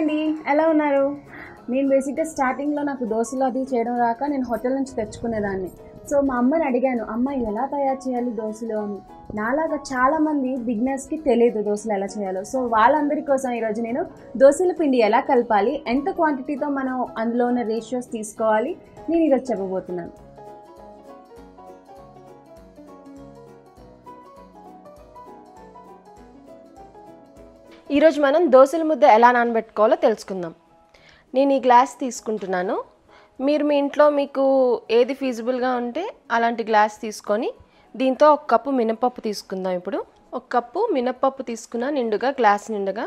అండి. ఎలా ఉన్నారు? నేను బేసిక్గా స్టార్టింగ్లో నాకు దోశలు అది చేయడం రాక నేను హోటల్ నుంచి తెచ్చుకునేదాన్ని. సో మా అమ్మని అడిగాను అమ్మ ఎలా తయారు చేయాలి దోశలు? అని. నాలాగా చాలామంది బిగ్నర్స్కి తెలియదు దోశలు ఎలా చేయాలో. సో వాళ్ళందరి కోసం ఈరోజు నేను దోశల పిండి ఎలా కలపాలి ఎంత క్వాంటిటీతో మనం అందులో ఉన్న రేషియోస్ తీసుకోవాలి నేను ఈరోజు చెప్పబోతున్నాను. ఈరోజు మనం దోశల ముద్ద ఎలా నానబెట్టుకోవాలో తెలుసుకుందాం. నేను ఈ గ్లాస్ తీసుకుంటున్నాను. మీరు మీ ఇంట్లో మీకు ఏది ఫీజిబుల్గా ఉంటే అలాంటి గ్లాస్ తీసుకొని దీంతో ఒక కప్పు మినపప్పు తీసుకుందాం ఇప్పుడు. ఒక కప్పు మినపప్పు తీసుకున్న నిండుగా గ్లాస్ నిండుగా.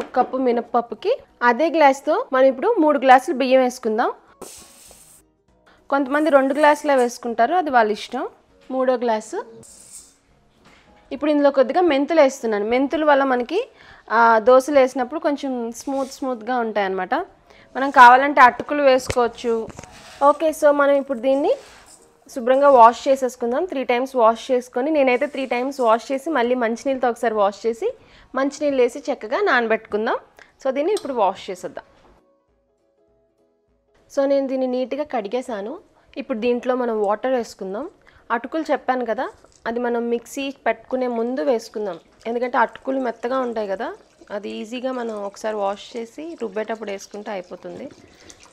ఒక కప్పు మినపప్పుకి అదే గ్లాస్తో మనం ఇప్పుడు మూడు గ్లాసులు బియ్యం వేసుకుందాం. కొంతమంది రెండు గ్లాసులే వేసుకుంటారు అది వాళ్ళ ఇష్టం. మూడో గ్లాసు ఇప్పుడు ఇందులో కొద్దిగా మెంతులు వేస్తున్నాను. మెంతుల వల్ల మనకి దోశలు వేసినప్పుడు కొంచెం స్మూత్ స్మూత్గా ఉంటాయి అన్నమాట మనం కావాలంటే అటుకులు వేసుకోవచ్చు. ఓకే సో మనం ఇప్పుడు దీన్ని శుభ్రంగా వాష్ చేసేసుకుందాం. త్రీ టైమ్స్ వాష్ చేసుకొని నేనైతే త్రీ టైమ్స్ వాష్ చేసి మళ్ళీ మంచినీళ్ళతో ఒకసారి వాష్ చేసి మంచినీళ్ళు వేసి చక్కగా నానబెట్టుకుందాం. సో దీన్ని ఇప్పుడు వాష్ చేసేద్దాం. సో నేను దీన్ని నీట్గా కడిగేసాను ఇప్పుడు దీంట్లో మనం వాటర్ వేసుకుందాం. అటుకులు చెప్పాను కదా అది మనం మిక్సీ పెట్టుకునే ముందు వేసుకుందాం. ఎందుకంటే అటుకులు మెత్తగా ఉంటాయి కదా అది ఈజీగా మనం ఒకసారి వాష్ చేసి రుబ్బేటప్పుడు వేసుకుంటే అయిపోతుంది.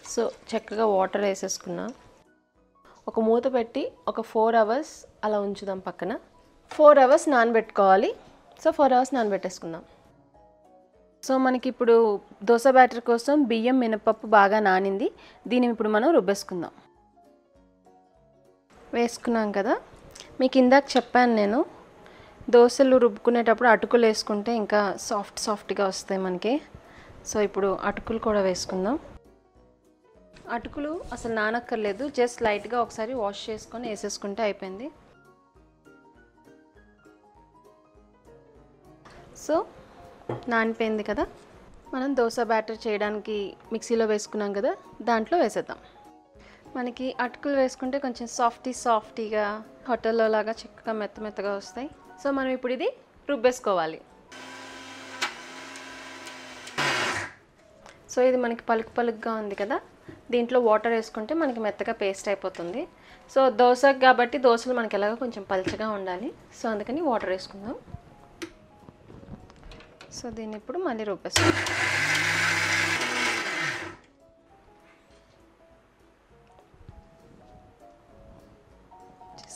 సో చక్కగా వాటర్ వేసేసుకున్నాం. ఒక మూత పెట్టి ఒక ఫోర్ అవర్స్ అలా ఉంచుదాం పక్కన. ఫోర్ అవర్స్ నానబెట్టుకోవాలి. సో ఫోర్ అవర్స్ నానబెట్టేసుకుందాం. సో మనకి ఇప్పుడు దోశ బ్యాటర్ కోసం బియ్యం మినపప్పు బాగా నానింది. దీన్ని ఇప్పుడు మనం రుబ్బేసుకుందాం. వేసుకున్నాం కదా. మీకు ఇందాక చెప్పాను నేను దోశలు రుబ్బుకునేటప్పుడు అటుకులు వేసుకుంటే ఇంకా సాఫ్ట్ సాఫ్ట్గా వస్తాయి మనకి. సో ఇప్పుడు అటుకులు కూడా వేసుకుందాం. అటుకులు అసలు నానక్కర్లేదు జస్ట్ లైట్గా ఒకసారి వాష్ చేసుకొని వేసేసుకుంటే అయిపోయింది. సో నానిపోయింది కదా? మనం దోశ బ్యాటర్ చేయడానికి మిక్సీలో వేసుకున్నాం కదా దాంట్లో వేసేద్దాం. మనకి అటుకులు వేసుకుంటే కొంచెం సాఫ్టీ సాఫ్టీగా హోటల్లో లాగా చక్కగా మెత్త మెత్తగా వస్తాయి. సో మనం ఇప్పుడు ఇది రుబ్బేసుకోవాలి. సో ఇది మనకి పలుకు పలుకుగా ఉంది కదా. దీంట్లో వాటర్ వేసుకుంటే మనకి మెత్తగా పేస్ట్ అయిపోతుంది. సో దోశ కాబట్టి దోశలు మనకి ఎలాగో కొంచెం పలుచగా ఉండాలి. సో అందుకని వాటర్ వేసుకుందాం. సో దీన్ని ఇప్పుడు మళ్ళీ రుబ్బేస్తాం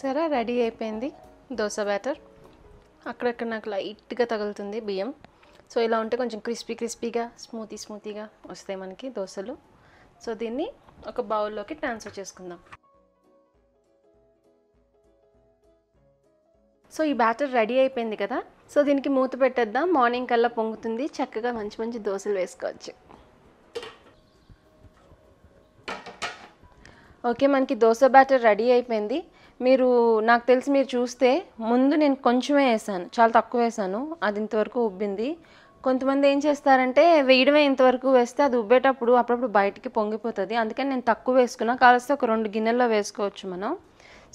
చూసారా రెడీ అయిపోయింది. దోశ బ్యాటర్. అక్కడక్కడ నాకు లైట్గా తగులుతుంది బియ్యం. సో ఇలా ఉంటే కొంచెం క్రిస్పీ క్రిస్పీగా స్మూతీ స్మూతీగా వస్తాయి మనకి దోశలు. సో దీన్ని ఒక బౌల్లోకి ట్రాన్స్ఫర్ చేసుకుందాం. సో ఈ బ్యాటర్ రెడీ అయిపోయింది కదా? సో దీనికి మూత పెట్టేద్దాం. మార్నింగ్ కల్లా పొంగుతుంది. చక్కగా మంచి మంచి దోశలు వేసుకోవచ్చు. ఓకే మనకి దోశ బ్యాటర్ రెడీ అయిపోయింది. మీరు నాకు తెలిసి మీరు చూస్తే ముందు నేను కొంచెమే వేసాను చాలా తక్కువ వేసాను అది ఇంతవరకు ఉబ్బింది. కొంతమంది ఏం చేస్తారంటే వేయడమే ఇంతవరకు వేస్తే అది ఉబ్బేటప్పుడు అప్పుడప్పుడు బయటికి పొంగిపోతుంది. అందుకని నేను తక్కువ వేసుకున్నా కావలిస్తే ఒక రెండు గిన్నెల్లో వేసుకోవచ్చు మనం.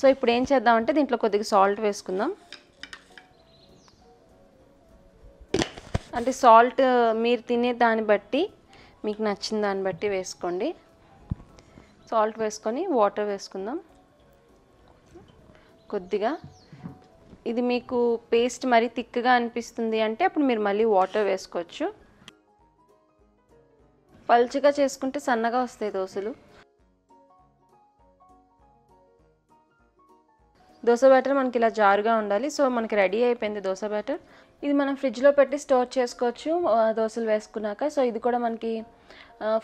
సో ఇప్పుడు ఏం చేద్దామంటే దీంట్లో కొద్దిగా సాల్ట్ వేసుకుందాం. అంటే సాల్ట్ మీరు తినే దాన్ని బట్టి మీకు నచ్చిన దాన్ని బట్టి వేసుకోండి. సాల్ట్ వేసుకొని వాటర్ వేసుకుందాం. కొద్దిగా. ఇది మీకు పేస్ట్ మరీ థిక్గా అనిపిస్తుంది అంటే అప్పుడు మీరు మళ్ళీ వాటర్ వేసుకోవచ్చు. పలుచగా చేసుకుంటే సన్నగా వస్తాయి దోశలు. దోశ బ్యాటర్ మనకి ఇలా జారుగా ఉండాలి. సో మనకి రెడీ అయిపోయింది దోశ బ్యాటర్ ఇది మనం ఫ్రిడ్జ్లో పెట్టి స్టోర్ చేసుకోవచ్చు దోశలు వేసుకున్నాక. సో ఇది కూడా మనకి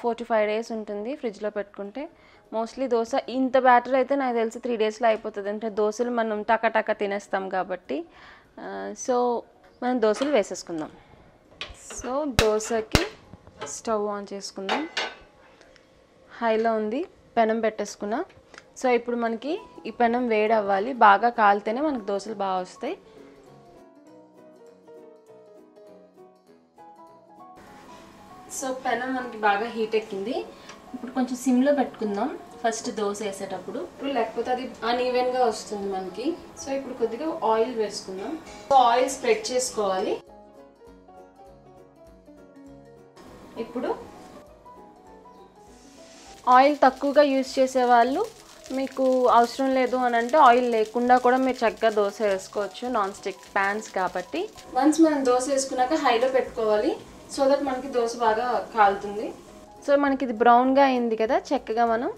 ఫోర్ టు ఫైవ్ డేస్ ఉంటుంది ఫ్రిడ్జ్లో పెట్టుకుంటే. మోస్ట్లీ దోశ. ఇంత బ్యాటర్ అయితే నాకు తెలిసి త్రీ డేస్లో అయిపోతుంది. అంటే దోశలు మనం టక టక తినేస్తాం కాబట్టి. సో మనం దోశలు వేసేసుకుందాం. సో దోశకి స్టవ్ ఆన్ చేసుకుందాం. హైలో ఉంది. పెనం పెట్టేసుకున్నా. సో ఇప్పుడు మనకి ఈ పెనం వేడి అవ్వాలి బాగా కాలితేనే మనకి దోశలు బాగా వస్తాయి. సో పెనం మనకి బాగా హీట్ ఎక్కింది. ఇప్పుడు కొంచెం సిమ్లో పెట్టుకుందాం. ఫస్ట్ దోశ వేసేటప్పుడు. ఇప్పుడు లేకపోతే అది అన్ఈవెన్గా వస్తుంది మనకి. సో ఇప్పుడు కొద్దిగా ఆయిల్ వేసుకుందాం. సో ఆయిల్ స్ప్రెడ్ చేసుకోవాలి. ఇప్పుడు ఆయిల్ తక్కువగా యూజ్ చేసే వాళ్ళు మీకు అవసరం లేదు అని అంటే ఆయిల్ లేకుండా కూడా మీరు చక్కగా దోశ వేసుకోవచ్చు. నాన్ స్టిక్ ప్యాన్స్ కాబట్టి. వన్స్ మనం దోశ వేసుకున్నాక హైలో పెట్టుకోవాలి. సో దట్ మనకి దోశ బాగా కాలుతుంది. సో మనకి ఇది బ్రౌన్గా అయింది కదా చక్కగా మనం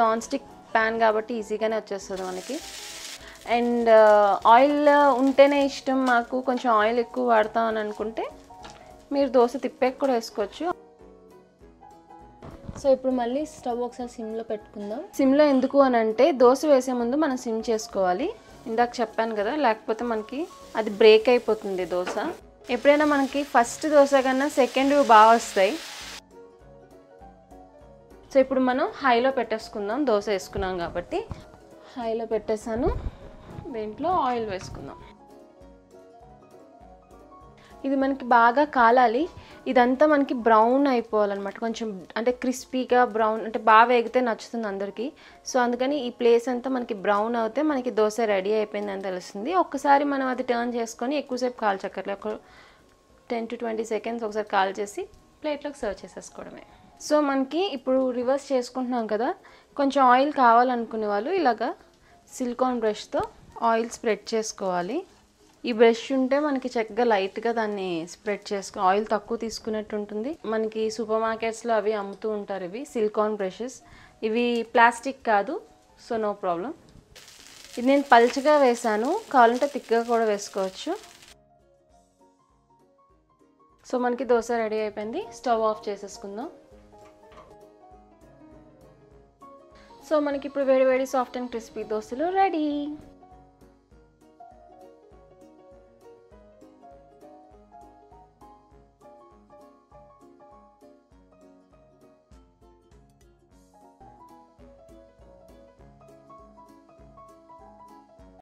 నాన్ స్టిక్ ప్యాన్ కాబట్టి ఈజీగానే వచ్చేస్తుంది మనకి. అండ్ ఆయిల్ ఉంటేనే ఇష్టం మాకు కొంచెం ఆయిల్ ఎక్కువ వాడతాం అని అనుకుంటే మీరు దోశ తిప్పాక కూడా వేసుకోవచ్చు. సో ఇప్పుడు మళ్ళీ స్టవ్ ఒకసారి సిమ్లో పెట్టుకుందాం. సిమ్లో ఎందుకు అని అంటే దోశ వేసే ముందు మనం సిమ్ చేసుకోవాలి. ఇందాక చెప్పాను కదా లేకపోతే మనకి అది బ్రేక్ అయిపోతుంది దోశ. ఎప్పుడైనా మనకి ఫస్ట్ దోశ కన్నా సెకండ్ బాగా వస్తాయి. సో ఇప్పుడు మనం హైలో పెట్టేసుకుందాం. దోశ వేసుకున్నాం కాబట్టి హైలో పెట్టేసాను దీంట్లో ఆయిల్ వేసుకుందాం. ఇది మనకి బాగా కాలాలి. ఇదంతా మనకి బ్రౌన్ అయిపోవాలన్నమాట. కొంచెం అంటే క్రిస్పీగా బ్రౌన్ అంటే బాగా వేగితే నచ్చుతుంది అందరికీ. సో అందుకని ఈ ప్లేస్ అంతా మనకి బ్రౌన్ అవుతే మనకి దోశ రెడీ అయిపోయిందని తెలుస్తుంది. ఒక్కసారి మనం అది టర్న్ చేసుకొని ఎక్కువసేపు కాల్చక్కర్లే. ఒక టెన్ టు ట్వంటీ సెకండ్స్ ఒకసారి కాల్ చేసి ప్లేట్లోకి సర్వ్ చేసేసుకోవడమే. సో మనకి ఇప్పుడు రివర్స్ చేసుకుంటున్నాం కదా కొంచెం ఆయిల్ కావాలనుకునే వాళ్ళు ఇలాగా సిలికాన్ బ్రష్తో ఆయిల్ స్ప్రెడ్ చేసుకోవాలి. ఈ బ్రష్ ఉంటే మనకి చక్కగా లైట్గా దాన్ని స్ప్రెడ్ చేసుకో ఆయిల్ తక్కువ తీసుకున్నట్టు ఉంటుంది. మనకి సూపర్ మార్కెట్స్లో అవి అమ్ముతూ ఉంటారు ఇవి సిలికాన్ బ్రషెస్. ఇవి ప్లాస్టిక్ కాదు సో నో ప్రాబ్లం ఇది నేను పల్చగా వేసాను కావాలంటే తిక్కగా కూడా వేసుకోవచ్చు. సో మనకి దోశ రెడీ అయిపోయింది స్టవ్ ఆఫ్ చేసేసుకుందాం. సో మనకి ఇప్పుడు వేడి వేడి సాఫ్ట్ అండ్ క్రిస్పీ దోశలు రెడీ.